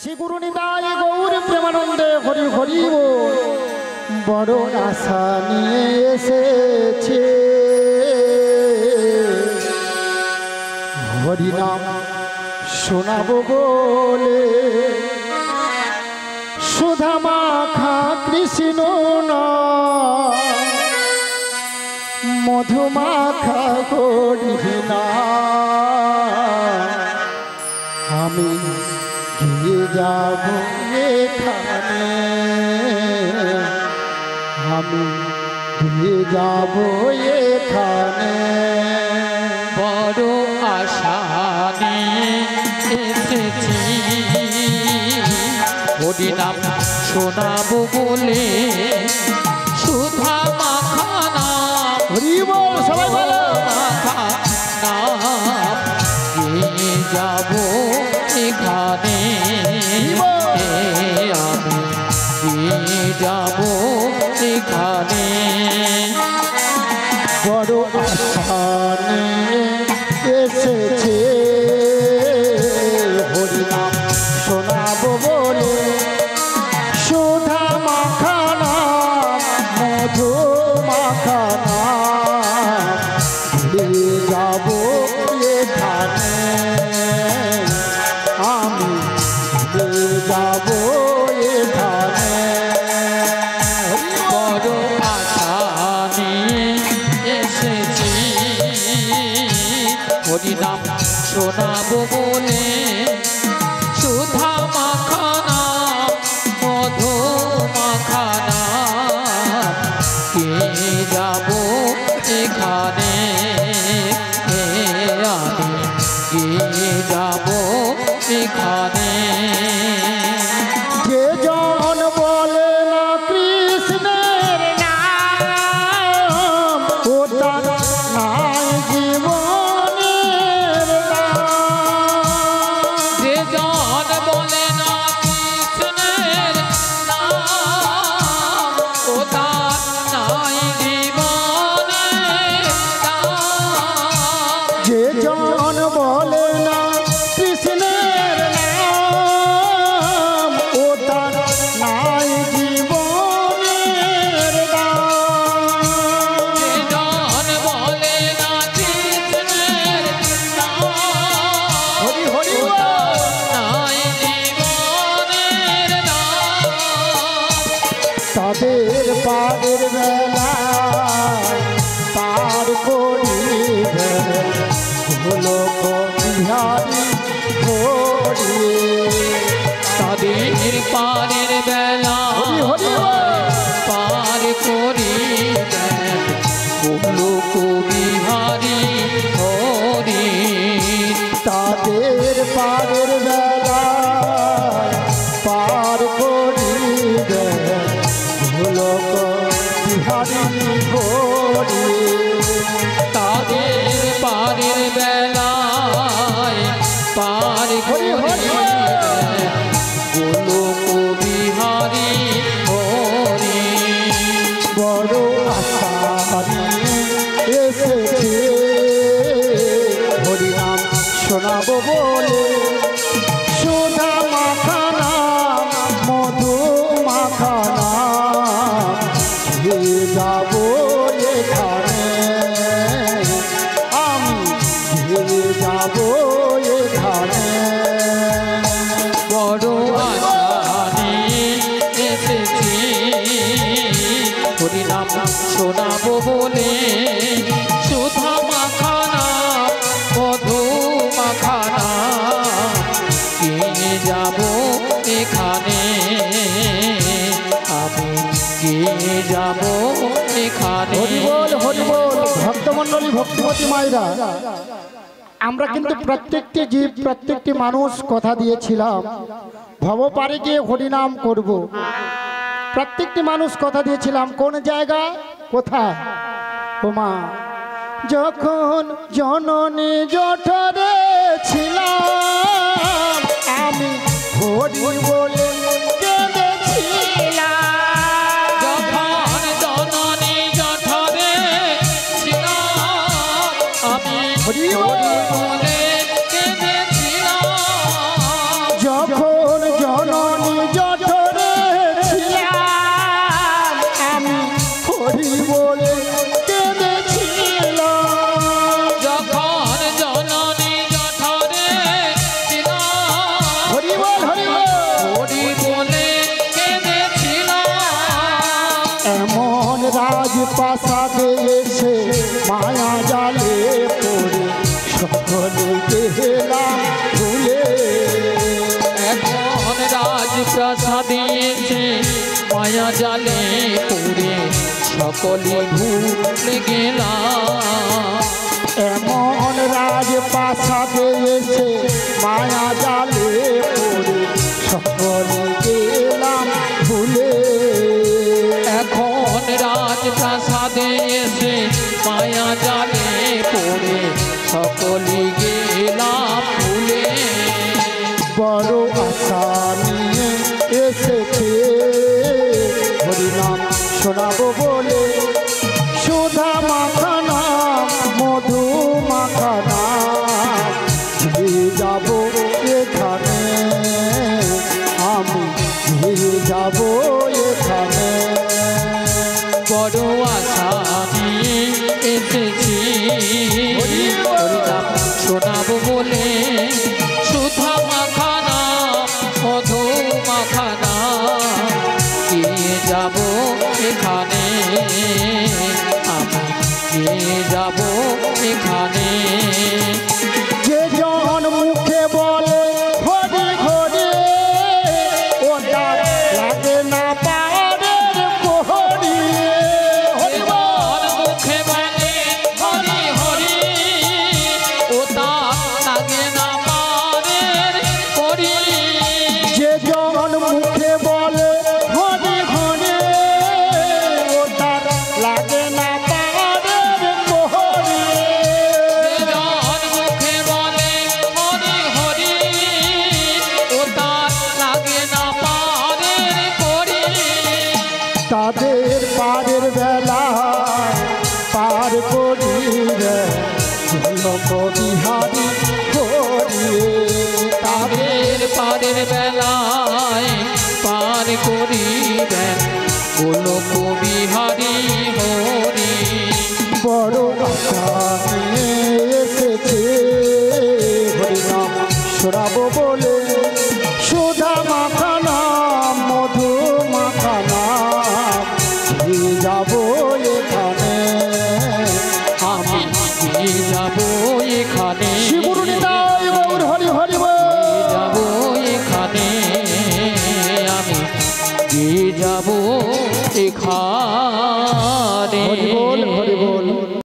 শ্রী গুরু নিতাই প্রেমানন্দে হরি হরি। বড় আশা নিয়ে এসেছে। হরিনাম শোনাবো বলে। সুধা মাখা কৃষ্ণ মধুমাখা করি না আমি যাব এখানে আমি গিয়ে যাব এখানে বড় আশা এসেছি হরিনাম শোনাবো বলে সুধা মাখানা হরি বল সবাই বলো। তাদের পাদের বেলা হরিনাম শোনাবো বলে। সুধা মাখানা, মধু মাখানা কে যাব এখানে। আমি কে যাব এখানে। হরি বল হরি বল ভক্তমন্ডলী ভক্তিমতী মায়েরা, আমরা কিন্তু প্রত্যেকটি জীব, প্রত্যেকটি মানুষ কথা দিয়েছিলাম। ভবপারে গিয়ে হরিনাম করব। প্রত্যেকটি মানুষ কথা দিয়েছিলাম কোন জায়গায় কোথায় ওমা যখন জননী জঠরে ছিলাম আমি হরি বলে কেঁদেছিলাম যখন ছিলাম আমি হরি বল। রাজপ্রাসাদে এসে মায়া জালে পড়ে সকলে গেলাম ভুলে এখন রাজপ্রাসাদে এসে মায়া জালে পড়ে সকলে ভুলে গেলাম। এমন রাজপ্রাসাদে এসে মায়া জালে পড়ে সকলে গেলাম ভুলে এখন राज এখানে করিলে ঝলক বিহারি করিয়ে তাদের পারের বেলায় পার করিবে গোলক বিহারি হরি। বড় কথা এসেছে হরিনাম সরাবো 卡你